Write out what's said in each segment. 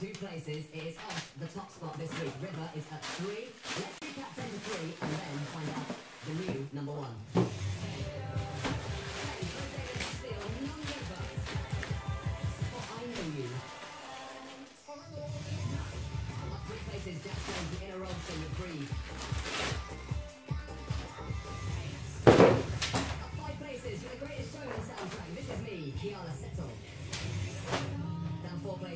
two places. It is off the top spot this week. River is at three. Let's recap 10 to three and then find out the new number one. Hey, David Steele, non-river. I Know You. Up three places, Jax Jones, The Ina Wroldsen with Breathe.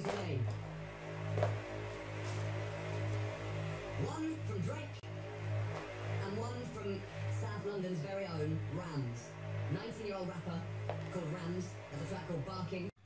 Songs remain. One from Drake and one from South London's very own Ramz. 19 year old rapper called Ramz has a track called Barking.